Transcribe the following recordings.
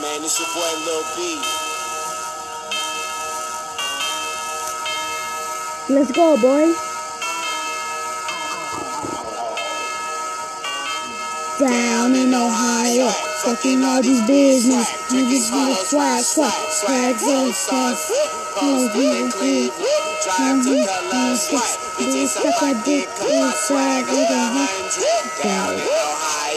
man, it's your boy Lil B. Let's go, boy. Down in Ohio, fucking all these business. Niggas wanna swag, swag, swag, swag, swag. Oh, he, he, Drive to Cutlass Swipe. Bitches suck my dick, cause my swag like a hundred. Down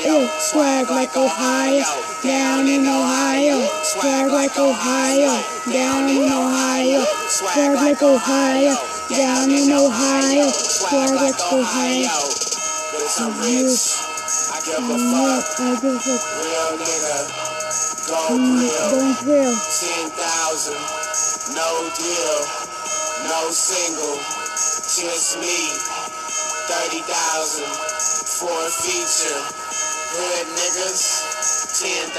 Ohio, swag like Ohio, down in Ohio, swag like Ohio, down in Ohio, swag like Ohio, down in Ohio, swag like Ohio. Give a I'm fuck. I give a Real nigga. Don't thrill. 10,000, no deal, no single, just me. 30,000 for a feature. Hood niggas, 10,000.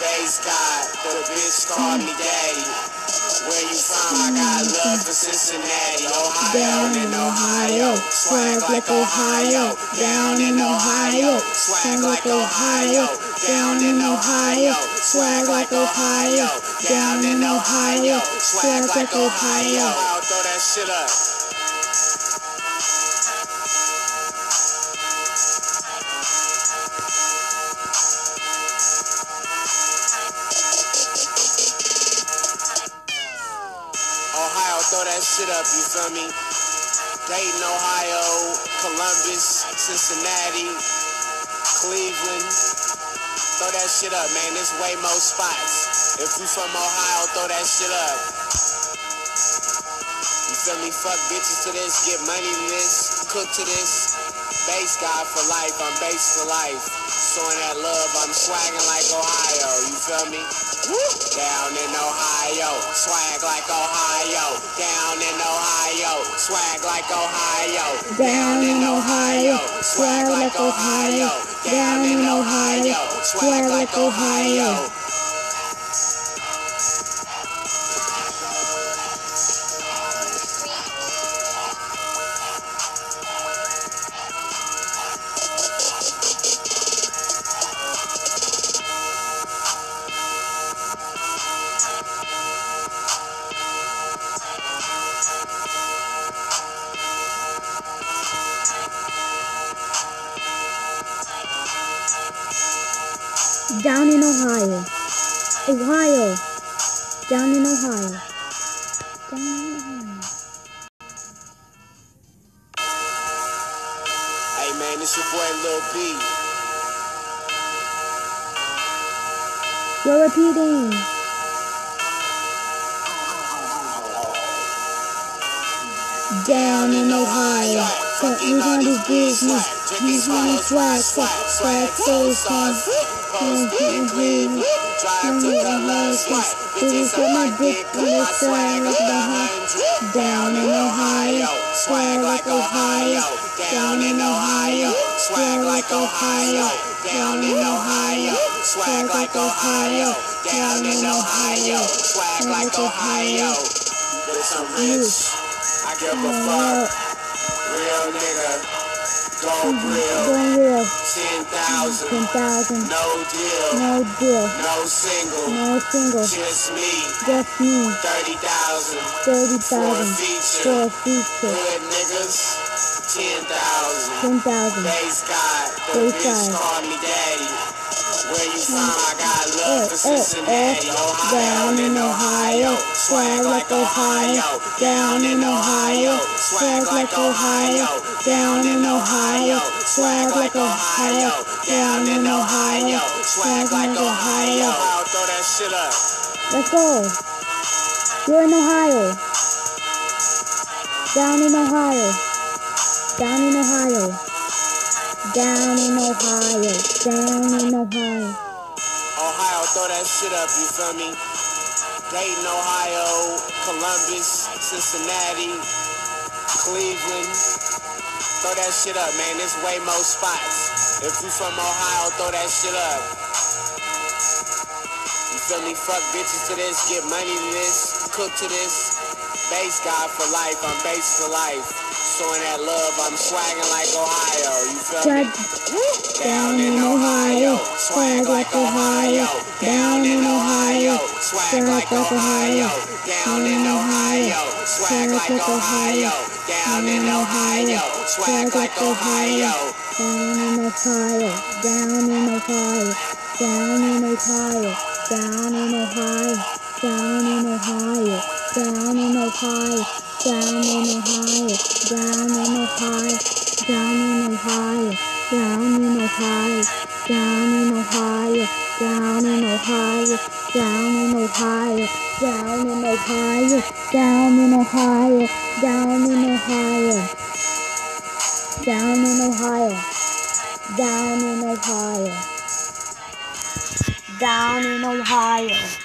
Base God, the bitch called me daddy. Where you from? I got love for Cincinnati, Ohio, Down in Ohio. Swag like Ohio, down in Ohio, swag like Ohio, down in Ohio, swag like Ohio, down in Ohio, swag like Ohio. Throw that shit up. Throw that shit up, you feel me? Dayton, Ohio, Columbus, Cincinnati, Cleveland. Throw that shit up, man. There's way more spots. If you from Ohio, throw that shit up. You feel me? Fuck bitches to this, get money to this, cook to this. Base God for life, I'm base for life. Showing that love, I'm swagging like Ohio, you feel me? Down in Ohio, swag like Ohio. Down in Ohio, swag like Ohio. Down in Ohio, swag like Ohio. Down in Ohio, swag like Ohio. Down in Ohio. Ohio. Down in Ohio. Down in Ohio. Hey man, it's your boy Lil B. We're repeating. Down in Ohio. Fucking all these business. These money swag, swag, swag, so swag. Drive to Cutlass Swipe. Bitches got my dick on the swag like the hot. Down in Ohio, swag like Ohio. Down in Ohio, swag like Ohio. Down in Ohio, swag like Ohio. Down in Ohio, swag like Ohio. It's a rich. I give a fuck. Real nigga. Go real. Going real, 10,000. 10,000. No deal. No deal, No single. no single. Just me. Just me, 30,000. 30,000 feature. for a feature. Hood niggas. 10,000. 10,000. Base God. The Base God. call me daddy. Where you from? I got love eh. Ohio. Down in Ohio, swag like Ohio. Down in Ohio, swag like Ohio. Down in Ohio, swag like Ohio. Down in Ohio, swag like Ohio. Throw up. Let's go. You're in Ohio. Down in Ohio. Down in Ohio. Down in Ohio. Down in Ohio. Ohio, throw that shit up, you feel me? Dayton, Ohio, Columbus, Cincinnati, Cleveland. Throw that shit up, man. There's way more spots. If you from Ohio, throw that shit up. You feel me? Fuck bitches to this, get money to this, cook to this. Base God for life, I'm base for life. Showing that love, I'm swagging like Ohio. Swag down in Ohio, swag like Ohio. Down in Ohio, swag like Ohio. Down in Ohio, swag like Ohio. Down in Ohio, swag like Ohio. Down in Ohio, down in Ohio, down in Ohio, down in Ohio, down in Ohio, down in Ohio, down in Ohio, down in Ohio, down in Ohio, down in Ohio, down in Ohio, down in Ohio, down in Ohio, down in Ohio, down in Ohio, down in Ohio down in Ohio, down in Ohio, down in Ohio.